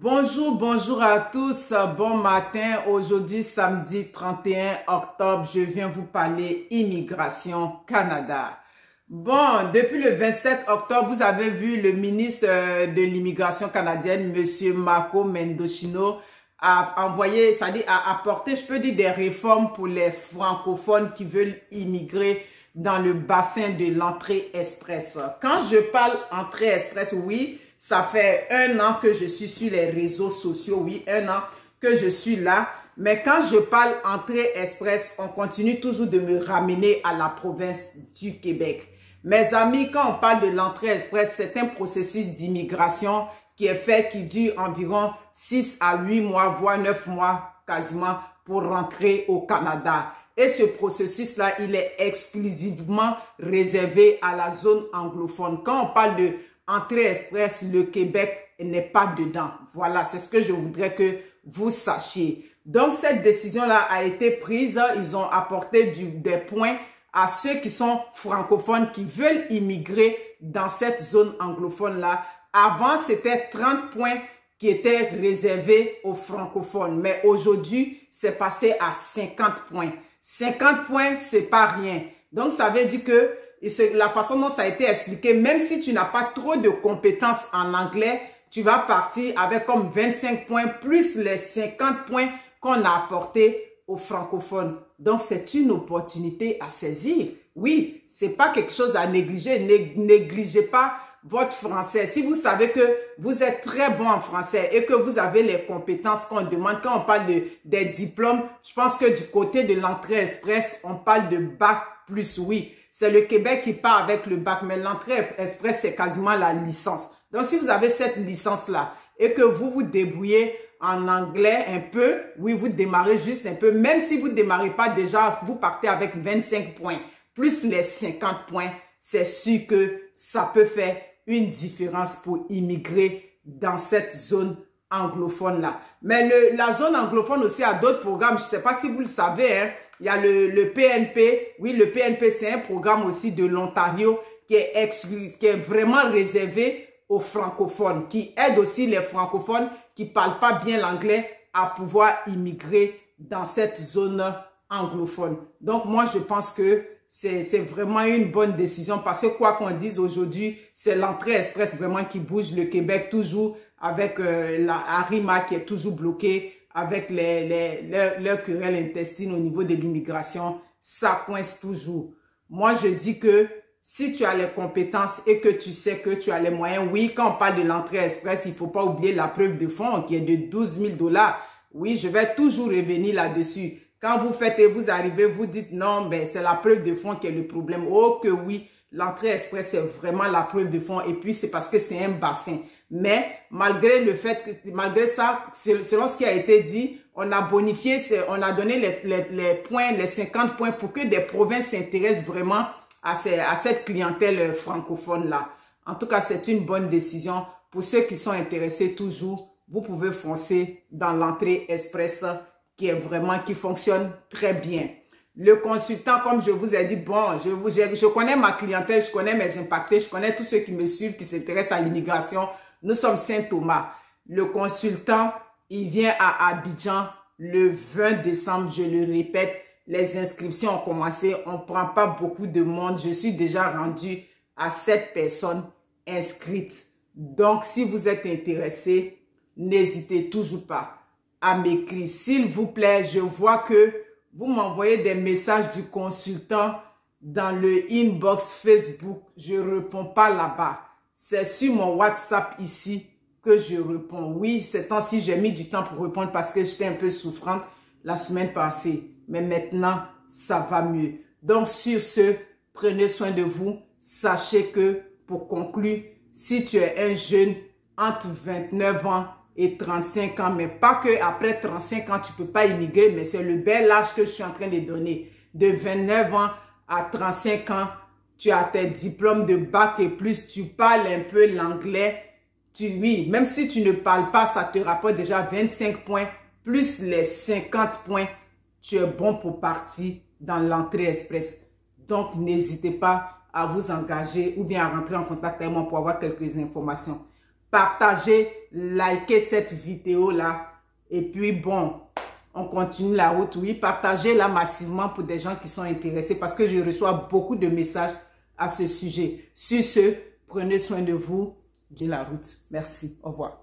Bonjour, bonjour à tous, bon matin. Aujourd'hui, samedi 31 octobre, je viens vous parler immigration Canada. Bon, depuis le 27 octobre, vous avez vu le ministre euh, de l'immigration canadienne, Monsieur Marco Mendochino, a envoyé, c'est-à-dire a apporté, je peux dire, des réformes pour les francophones qui veulent immigrer dans le bassin de l'entrée express. Quand je parle entrée express, oui, ça fait un an que je suis sur les réseaux sociaux, oui, un an que je suis là. Mais quand je parle entrée express, on continue toujours de me ramener à la province du Québec. Mes amis, quand on parle de l'entrée express, c'est un processus d'immigration qui est fait, qui dure environ 6 à 8 mois, voire 9 mois quasiment pour rentrer au Canada. Et ce processus-là, il est exclusivement réservé à la zone anglophone. Quand on parle de entrée express, le Québec n'est pas dedans. Voilà, c'est ce que je voudrais que vous sachiez. Donc, cette décision-là a été prise. Ils ont apporté des points à ceux qui sont francophones, qui veulent immigrer dans cette zone anglophone-là. Avant, c'était 30 points qui étaient réservés aux francophones. Mais aujourd'hui, c'est passé à 50 points. 50 points, c'est pas rien. Donc, ça veut dire que la façon dont ça a été expliqué, même si tu n'as pas trop de compétences en anglais, tu vas partir avec comme 25 points plus les 50 points qu'on a apportés aux francophones. Donc, c'est une opportunité à saisir. Oui, c'est pas quelque chose à négliger. négligez pas votre français. Si vous savez que vous êtes très bon en français et que vous avez les compétences qu'on demande, quand on parle de, des diplômes, je pense que du côté de l'entrée express, on parle de bac plus oui. C'est le Québec qui part avec le bac, mais l'entrée express, c'est quasiment la licence. Donc, si vous avez cette licence-là et que vous vous débrouillez en anglais un peu, oui, vous démarrez juste un peu, même si vous démarrez pas déjà, vous partez avec 25 points, plus les 50 points, c'est sûr que ça peut faire une différence pour immigrer dans cette zone anglophone-là. Mais le, la zone anglophone aussi a d'autres programmes. Je ne sais pas si vous le savez. Hein. Il y a le, le PNP. Oui, le PNP, c'est un programme aussi de l'Ontario qui est, qui est vraiment réservé aux francophones, qui aide aussi les francophones qui ne parlent pas bien l'anglais à pouvoir immigrer dans cette zone anglophone. Donc, moi, je pense que c'est vraiment une bonne décision parce que quoi qu'on dise aujourd'hui, c'est l'entrée express vraiment qui bouge le Québec toujours avec euh, la Arima qui est toujours bloquée, avec les, les, leurs querelles intestines au niveau de l'immigration, ça coince toujours. Moi, je dis que si tu as les compétences et que tu sais que tu as les moyens, oui, quand on parle de l'entrée express, il faut pas oublier la preuve de fonds qui est de 12 000 dollars. Oui, je vais toujours revenir là-dessus. Quand vous faites et vous arrivez, vous dites non, ben c'est la preuve de fond qui est le problème. Oh que oui, l'entrée express, c'est vraiment la preuve de fond. Et puis, c'est parce que c'est un bassin. Mais malgré le fait que, malgré ça, selon ce qui a été dit, on a bonifié, on a donné les, points, les 50 points pour que des provinces s'intéressent vraiment à cette clientèle francophone-là. En tout cas, c'est une bonne décision. Pour ceux qui sont intéressés toujours, vous pouvez foncer dans l'entrée express qui est vraiment, qui fonctionne très bien. Le consultant, comme je vous ai dit, bon, je, vous, je, connais ma clientèle, je connais mes impactés, je connais tous ceux qui me suivent, qui s'intéressent à l'immigration. Nous sommes Saint-Thomas. Le consultant, il vient à Abidjan le 20 décembre, je le répète. Les inscriptions ont commencé, on ne prend pas beaucoup de monde. Je suis déjà rendu à 7 personnes inscrites. Donc, si vous êtes intéressé, n'hésitez toujours pas à m'écrire. S'il vous plaît, je vois que vous m'envoyez des messages du consultant dans le inbox Facebook. Je ne réponds pas là-bas. C'est sur mon WhatsApp ici que je réponds. Oui, ces temps-ci, j'ai mis du temps pour répondre parce que j'étais un peu souffrante la semaine passée. Mais maintenant, ça va mieux. Donc, sur ce, prenez soin de vous. Sachez que, pour conclure, si tu es un jeune entre 29 ans et 35 ans, mais pas que après 35 ans, tu peux pas immigrer, mais c'est le bel âge que je suis en train de donner. De 29 ans à 35 ans, tu as tes diplômes de bac et plus, tu parles un peu l'anglais. Tu, oui, même si tu ne parles pas, ça te rapporte déjà 25 points, plus les 50 points. Tu es bon pour partir dans l'entrée express. Donc, n'hésitez pas à vous engager ou bien à rentrer en contact avec moi pour avoir quelques informations. Partagez, likez cette vidéo-là. Et puis, bon, on continue la route. Oui, partagez-la massivement pour des gens qui sont intéressés parce que je reçois beaucoup de messages à ce sujet. Sur ce, prenez soin de vous. de la route. Merci. Au revoir.